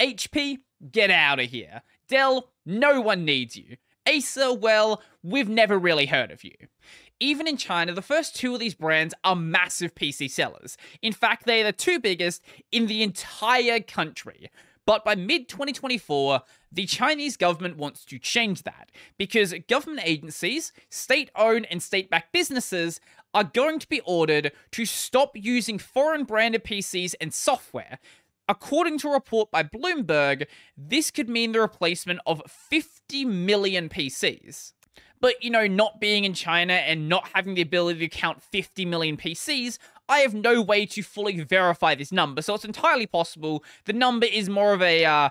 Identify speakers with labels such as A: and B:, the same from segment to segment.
A: HP, get out of here. Dell, no one needs you. Acer, well, we've never really heard of you. Even in China, the first two of these brands are massive PC sellers. In fact, they are the two biggest in the entire country. But by mid 2024, the Chinese government wants to change that because government agencies, state owned and state backed businesses are going to be ordered to stop using foreign branded PCs and software. According to a report by Bloomberg, this could mean the replacement of 50 million PCs. But, you know, not being in China and not having the ability to count 50 million PCs, I have no way to fully verify this number. So it's entirely possible the number is more of a uh,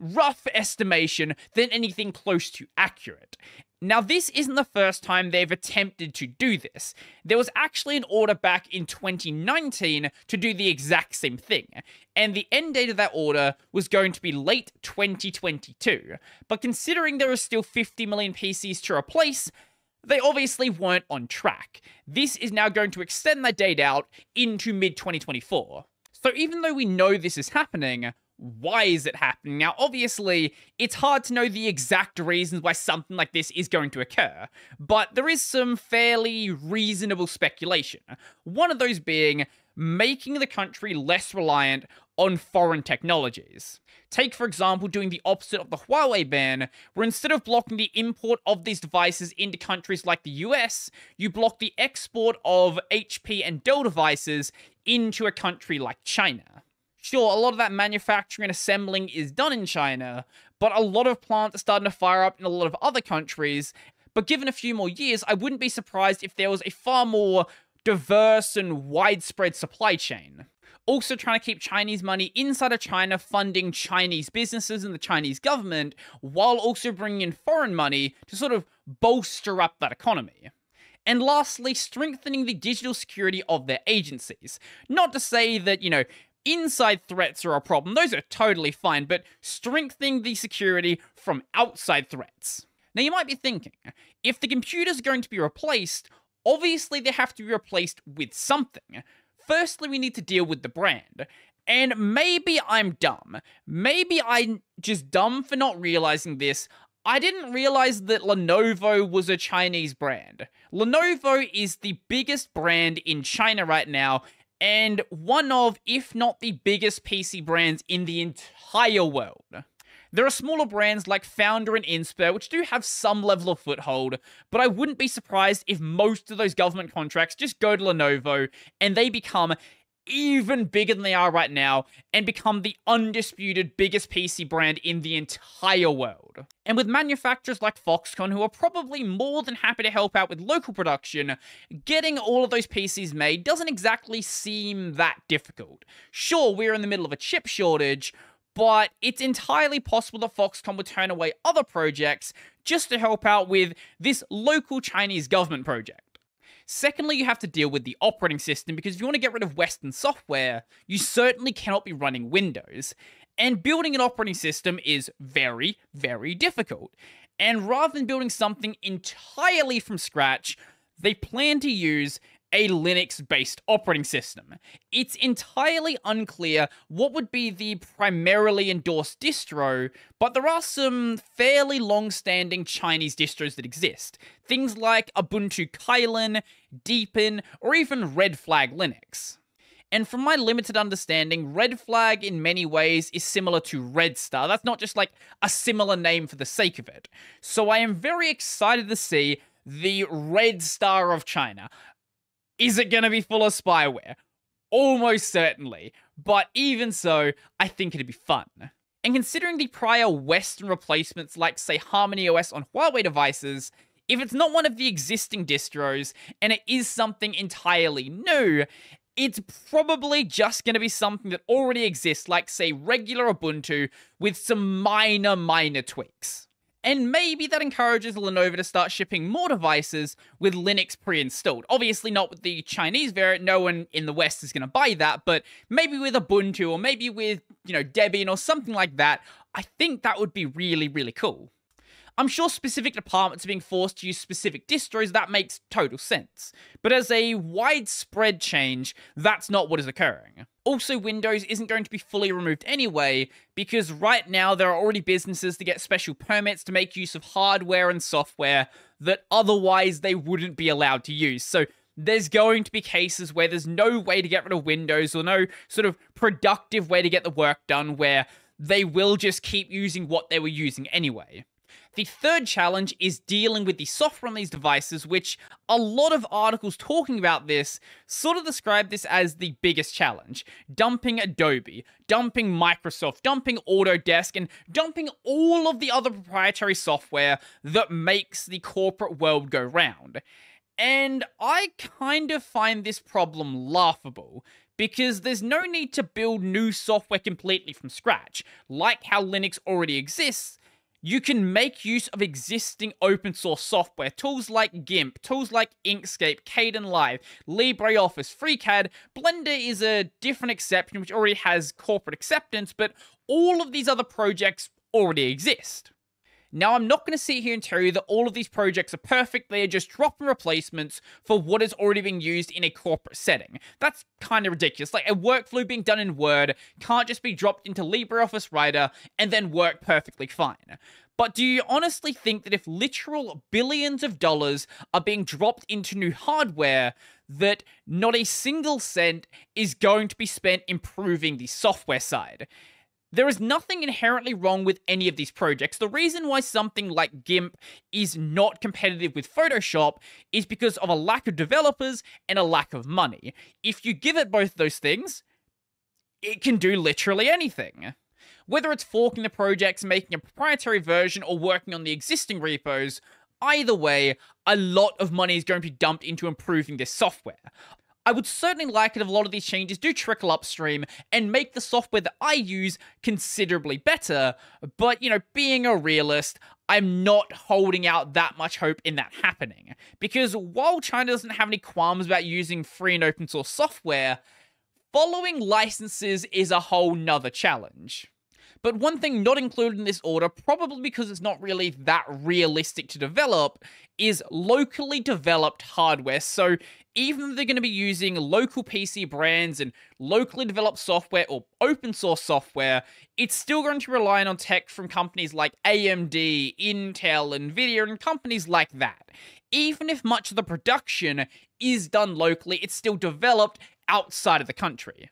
A: rough estimation than anything close to accurate. Now, this isn't the first time they've attempted to do this. There was actually an order back in 2019 to do the exact same thing, and the end date of that order was going to be late 2022. But considering there are still 50 million PCs to replace, they obviously weren't on track. This is now going to extend that date out into mid 2024. So even though we know this is happening, why is it happening? Now, obviously, it's hard to know the exact reasons why something like this is going to occur, but there is some fairly reasonable speculation. One of those being making the country less reliant on foreign technologies. Take, for example, doing the opposite of the Huawei ban, where instead of blocking the import of these devices into countries like the US, you block the export of HP and Dell devices into a country like China. Sure, a lot of that manufacturing and assembling is done in China, but a lot of plants are starting to fire up in a lot of other countries. But given a few more years, I wouldn't be surprised if there was a far more diverse and widespread supply chain. Also, trying to keep Chinese money inside of China funding Chinese businesses and the Chinese government, while also bringing in foreign money to sort of bolster up that economy. And lastly, strengthening the digital security of their agencies. Not to say that, you know, inside threats are a problem, those are totally fine, but strengthening the security from outside threats. Now, you might be thinking, if the computers going to be replaced, obviously they have to be replaced with something. Firstly, we need to deal with the brand. And maybe I'm dumb. Maybe I'm just dumb for not realizing this. I didn't realize that Lenovo was a Chinese brand. Lenovo is the biggest brand in China right now, and one of, if not the biggest PC brands in the entire world. There are smaller brands like Founder and Inspur, which do have some level of foothold, but I wouldn't be surprised if most of those government contracts just go to Lenovo and they become even bigger than they are right now and become the undisputed biggest PC brand in the entire world. And with manufacturers like Foxconn, who are probably more than happy to help out with local production, getting all of those PCs made doesn't exactly seem that difficult. Sure, we're in the middle of a chip shortage, but it's entirely possible that Foxconn would turn away other projects just to help out with this local Chinese government project. Secondly, you have to deal with the operating system because if you want to get rid of Western software, you certainly cannot be running Windows. And building an operating system is very, very difficult. And rather than building something entirely from scratch, they plan to use a Linux based operating system. It's entirely unclear what would be the primarily endorsed distro, but there are some fairly long standing Chinese distros that exist. Things like Ubuntu Kylin, Deepin, or even Red Flag Linux. And from my limited understanding, Red Flag in many ways is similar to Red Star. That's not just like a similar name for the sake of it. So I am very excited to see the Red Star of China. Is it going to be full of spyware? Almost certainly. But even so, I think it'd be fun. And considering the prior Western replacements like, say, Harmony OS on Huawei devices, if it's not one of the existing distros and it is something entirely new, it's probably just going to be something that already exists, like, say, regular Ubuntu with some minor, minor tweaks. And maybe that encourages Lenovo to start shipping more devices with Linux pre-installed. Obviously not with the Chinese variant, no one in the West is going to buy that, but maybe with Ubuntu or maybe with, you know, Debian or something like that, I think that would be really, really cool. I'm sure specific departments are being forced to use specific distros, that makes total sense. But as a widespread change, that's not what is occurring. Also, Windows isn't going to be fully removed anyway, because right now there are already businesses to get special permits to make use of hardware and software that otherwise they wouldn't be allowed to use. So there's going to be cases where there's no way to get rid of Windows or no sort of productive way to get the work done where they will just keep using what they were using anyway. The third challenge is dealing with the software on these devices, which a lot of articles talking about this sort of describe this as the biggest challenge. Dumping Adobe, dumping Microsoft, dumping Autodesk, and dumping all of the other proprietary software that makes the corporate world go round. And I kind of find this problem laughable because there's no need to build new software completely from scratch. Like how Linux already exists, you can make use of existing open source software, tools like GIMP, tools like Inkscape, Caden Kdenlive, LibreOffice, FreeCAD. Blender is a different exception which already has corporate acceptance, but all of these other projects already exist. Now, I'm not going to sit here and tell you that all of these projects are perfect. They are just dropping replacements for what is already being used in a corporate setting. That's kind of ridiculous. Like, a workflow being done in Word can't just be dropped into LibreOffice Writer and then work perfectly fine. But do you honestly think that if literal billions of dollars are being dropped into new hardware, that not a single cent is going to be spent improving the software side? There is nothing inherently wrong with any of these projects. The reason why something like GIMP is not competitive with Photoshop is because of a lack of developers and a lack of money. If you give it both those things, it can do literally anything. Whether it's forking the projects, making a proprietary version, or working on the existing repos, either way, a lot of money is going to be dumped into improving this software. I would certainly like it if a lot of these changes do trickle upstream and make the software that I use considerably better, but, you know, being a realist, I'm not holding out that much hope in that happening. Because while China doesn't have any qualms about using free and open source software, following licenses is a whole nother challenge. But one thing not included in this order, probably because it's not really that realistic to develop, is locally developed hardware. So even though they're going to be using local PC brands and locally developed software or open source software, it's still going to rely on tech from companies like AMD, Intel, Nvidia, and companies like that. Even if much of the production is done locally, it's still developed outside of the country.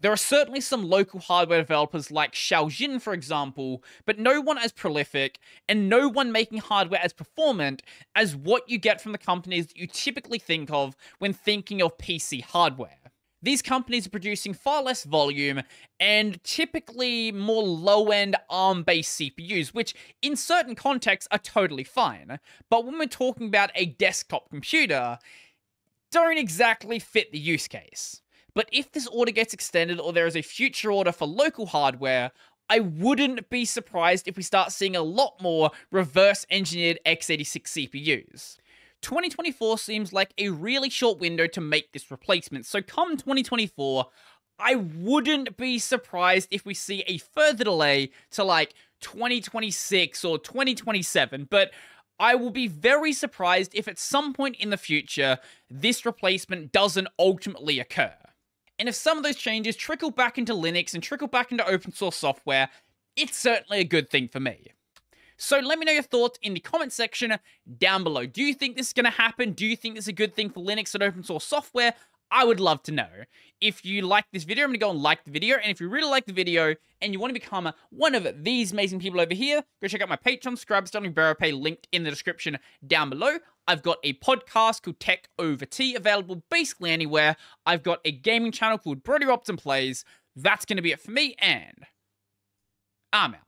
A: There are certainly some local hardware developers like Zhaoxin, for example, but no one as prolific and no one making hardware as performant as what you get from the companies that you typically think of when thinking of PC hardware. These companies are producing far less volume and typically more low end ARM based CPUs, which in certain contexts are totally fine. But when we're talking about a desktop computer, don't exactly fit the use case. But if this order gets extended or there is a future order for local hardware, I wouldn't be surprised if we start seeing a lot more reverse engineered x86 CPUs. 2024 seems like a really short window to make this replacement, so come 2024, I wouldn't be surprised if we see a further delay to like 2026 or 2027, but I will be very surprised if at some point in the future this replacement doesn't ultimately occur. And if some of those changes trickle back into Linux and trickle back into open source software, it's certainly a good thing for me. So let me know your thoughts in the comment section down below. Do you think this is going to happen? Do you think this is a good thing for Linux and open source software? I would love to know. If you like this video, I'm going to go and like the video. And if you really like the video and you want to become one of these amazing people over here, go check out my Patreon, subscribe, starting Pay linked in the description down below. I've got a podcast called Tech Over Tea available basically anywhere. I've got a gaming channel called Brodie Robertson Plays. That's going to be it for me, and I'm out.